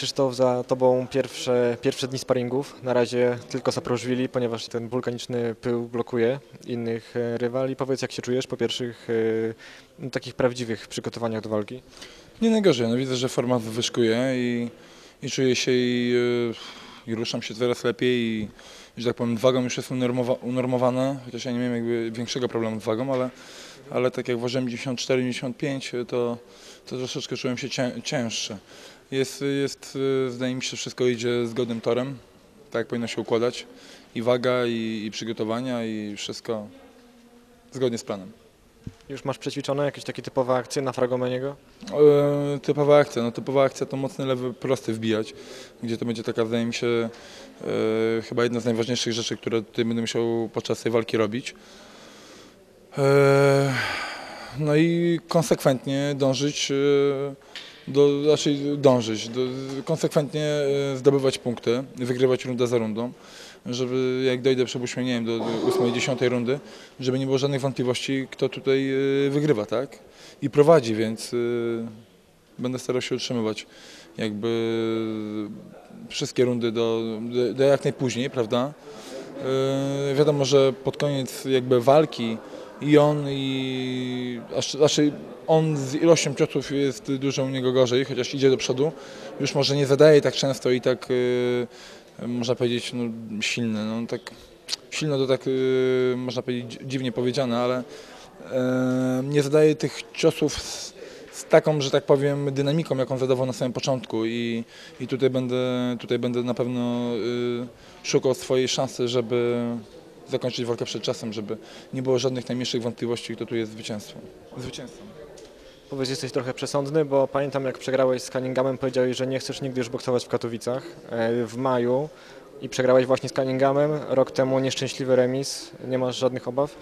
Krzysztof, za Tobą pierwsze, pierwsze dni sparingów. Na razie tylko Saprożwili, ponieważ ten wulkaniczny pył blokuje innych e, rywali. Powiedz, jak się czujesz po pierwszych e, no, takich prawdziwych przygotowaniach do walki? Nie najgorzej, no widzę, że forma wyszkuje i, i czuję się i, yy, i ruszam się coraz lepiej i że tak powiem wagą już jest unormowa, unormowana, chociaż ja nie miałem jakby większego problemu z wagą, ale, ale tak jak ważyłem 94-95 to, to troszeczkę czułem się cię. Jest, jest, yy, zdaje mi się, że wszystko idzie zgodnym torem, tak jak powinno się układać i waga i, i przygotowania i wszystko zgodnie z planem. Już masz przećwiczone jakieś takie typowe akcje na Fragomeniego? E, Typowa akcja, no typowa akcja to mocny lewy prosty wbijać, gdzie to będzie taka, wydaje mi się, e, chyba jedna z najważniejszych rzeczy, które tutaj będę musiał podczas tej walki robić. E, no i konsekwentnie dążyć, e, do, raczej dążyć, do, konsekwentnie e, zdobywać punkty, wygrywać rundę za rundą, żeby jak dojdę, przypuśćmy, nie wiem, do 8-10 rundy, żeby nie było żadnych wątpliwości, kto tutaj e, wygrywa, tak? I prowadzi, więc e, będę starał się utrzymywać jakby wszystkie rundy do, do, do jak najpóźniej, prawda? Wiadomo, że pod koniec jakby walki i on i raczej on z ilością ciosów jest dużo u niego gorzej, chociaż idzie do przodu. Już może nie zadaje tak często i tak e, można powiedzieć no, silny. No, tak, silno to tak e, można powiedzieć dzi- dziwnie powiedziane, ale e, nie zadaje tych ciosów z, z taką, że tak powiem, dynamiką, jaką zadawał na samym początku i, i tutaj, będę, tutaj będę na pewno y, szukał swojej szansy, żeby zakończyć walkę przed czasem, żeby nie było żadnych najmniejszych wątpliwości, kto tu jest zwycięzcą. Zwycięzcą. Powiedz, jesteś trochę przesądny, bo pamiętam jak przegrałeś z Cunninghamem, powiedziałeś, że nie chcesz nigdy już boksować w Katowicach e, w maju i przegrałeś właśnie z Cunninghamem. Rok temu nieszczęśliwy remis. Nie masz żadnych obaw?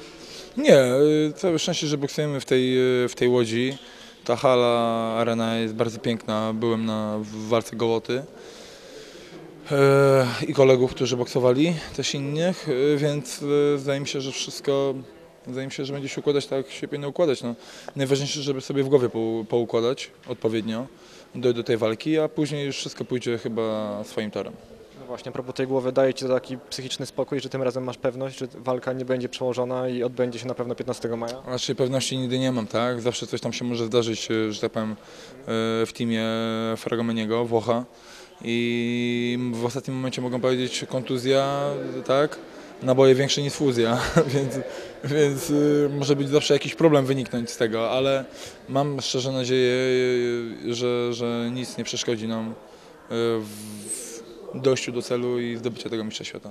Nie, y, całe szczęście, że boksujemy w tej, y, w tej łodzi. Ta hala, arena jest bardzo piękna. Byłem na w walce Gołoty e, i kolegów, którzy boksowali, też innych, e, więc e, zdaje mi się, że wszystko, zdaje mi się, że będzie się układać tak, jak się powinno układać. No, najważniejsze, żeby sobie w głowie pou- poukładać odpowiednio do, do tej walki, a później już wszystko pójdzie chyba swoim torem. No właśnie, a propos tej głowy, daje Ci to taki psychiczny spokój, że tym razem masz pewność, że walka nie będzie przełożona i odbędzie się na pewno 15 maja? Raczej pewności nigdy nie mam, tak? Zawsze coś tam się może zdarzyć, e, że tak powiem, e, w teamie Fragomeniego, Włocha. I w ostatnim momencie mogą powiedzieć kontuzja, tak? Naboje większe niż fuzja, więc, więc e, może być zawsze jakiś problem wyniknąć z tego, ale mam szczerze nadzieję, e, że, że nic nie przeszkodzi nam e, w dojściu do celu i zdobycia tego mistrza świata.